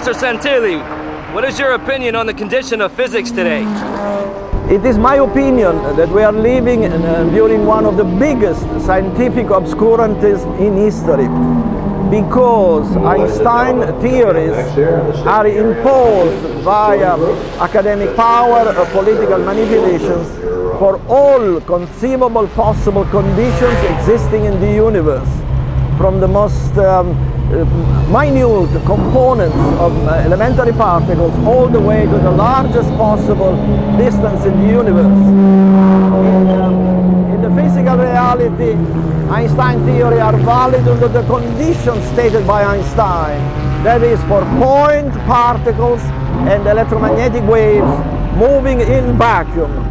Professor Santilli, what is your opinion on the condition of physics today? It is my opinion that we are living uh, during one of the biggest scientific obscurantism in history because Einstein theories are imposed via academic power or political manipulations for all conceivable possible conditions existing in the universe from the most um, minute components of uh, elementary particles all the way to the largest possible distance in the universe. In the physical reality, Einstein theory are valid under the conditions stated by Einstein. That is for point particles and electromagnetic waves moving in vacuum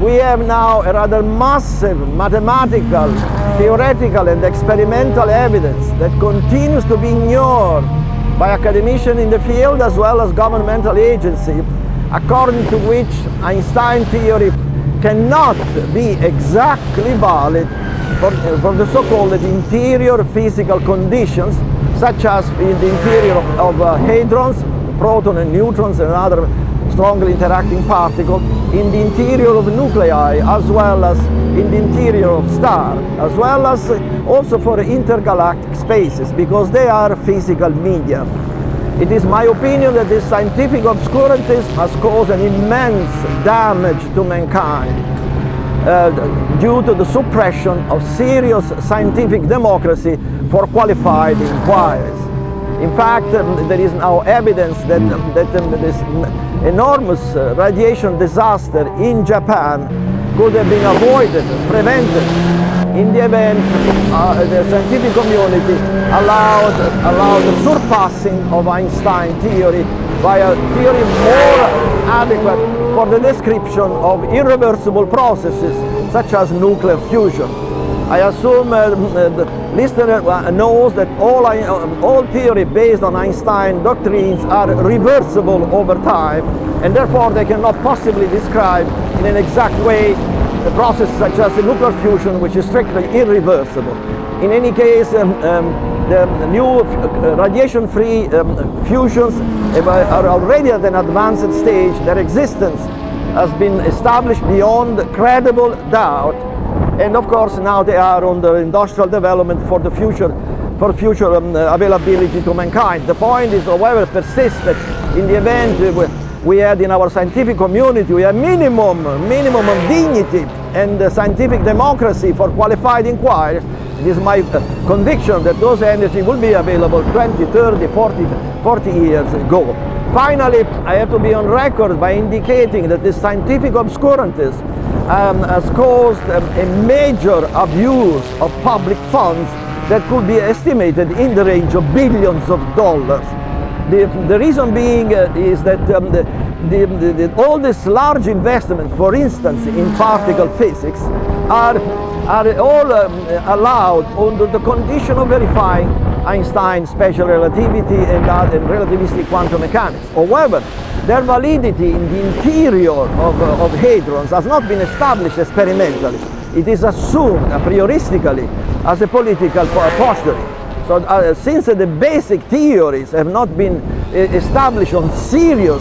we have now a rather massive mathematical, theoretical and experimental evidence that continues to be ignored by academicians in the field as well as governmental agencies, according to which Einstein theory cannot be exactly valid for, for the so-called interior physical conditions, such as in the interior of, of uh, hadrons, protons and neutrons and other strongly interacting particle in the interior of nuclei as well as in the interior of stars, as well as also for intergalactic spaces because they are physical media. It is my opinion that this scientific obscurantism has caused an immense damage to mankind uh, due to the suppression of serious scientific democracy for qualified inquiries. In fact, um, there is now evidence that, um, that um, this enormous uh, radiation disaster in Japan could have been avoided, prevented, in the event uh, the scientific community allowed, allowed the surpassing of Einstein theory by a theory more adequate for the description of irreversible processes such as nuclear fusion. I assume uh, the listener uh, knows that all, uh, all theory based on Einstein doctrines are reversible over time and therefore they cannot possibly describe in an exact way the process such as nuclear fusion which is strictly irreversible. In any case, um, um, the new uh, radiation-free um, fusions are already at an advanced stage. Their existence has been established beyond credible doubt and of course now they are under industrial development for the future for future um, availability to mankind. The point is, however, persists that in the event we had in our scientific community, we have minimum, minimum of dignity and uh, scientific democracy for qualified inquiries. It is my uh, conviction that those energy will be available 20, 30, 40, 40 years ago. Finally, I have to be on record by indicating that this scientific obscurantism um, has caused um, a major abuse of public funds that could be estimated in the range of billions of dollars. The, the reason being uh, is that um, the, the, all this large investment, for instance, in particle physics, are, are all um, allowed under the condition of verifying Einstein's special relativity and, uh, and relativistic quantum mechanics. However, their validity in the interior of, uh, of hadrons has not been established experimentally. It is assumed a prioristically as a political posturing. So uh, since uh, the basic theories have not been uh, established on serious,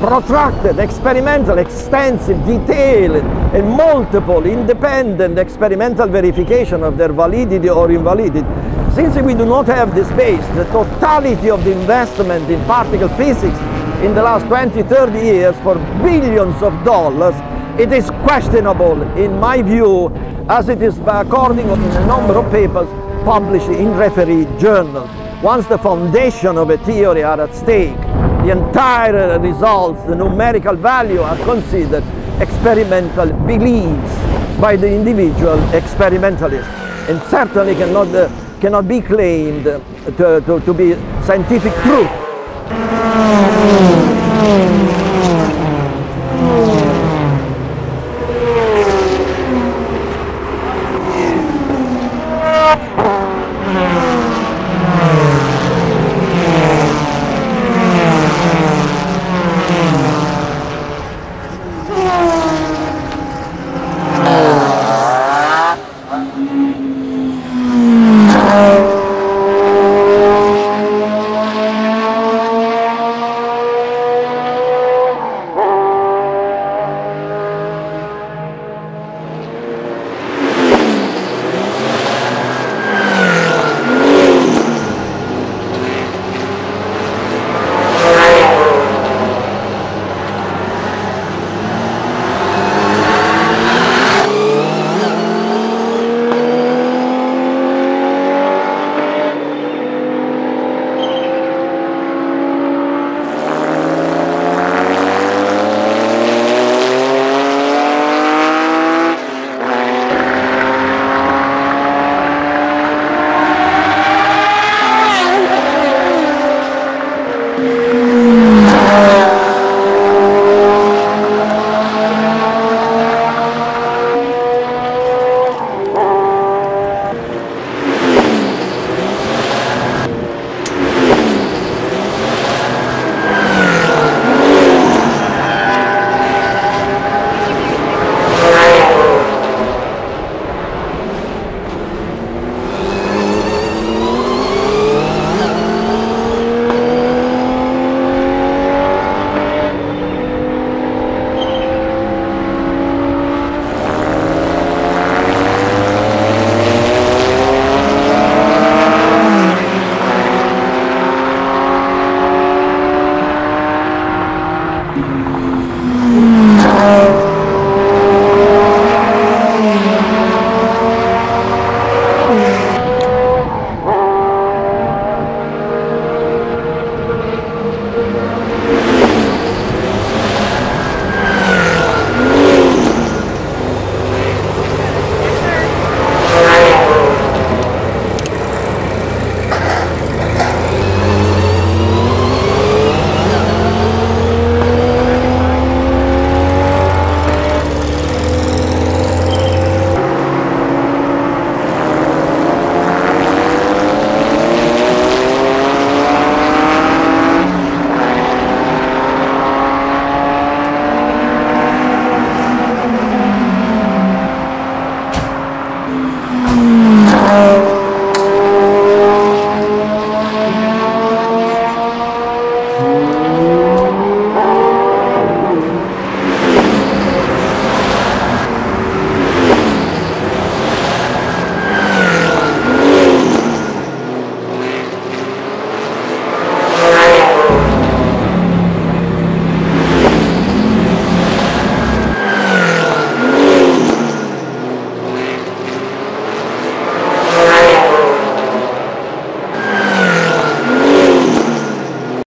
protracted, experimental, extensive, detailed and multiple independent experimental verification of their validity or invalidity, since we do not have the space, the totality of the investment in particle physics in the last 20, 30 years for billions of dollars, it is questionable, in my view, as it is according to a number of papers published in referee journals. Once the foundation of a theory are at stake, the entire results, the numerical value are considered experimental beliefs by the individual experimentalist and certainly cannot, uh, cannot be claimed to, to, to be scientific truth. Amen.